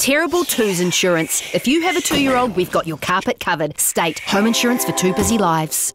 Terrible Twos Insurance. If you have a two year old, we've got your carpet covered. State Home Insurance for Two Busy Lives.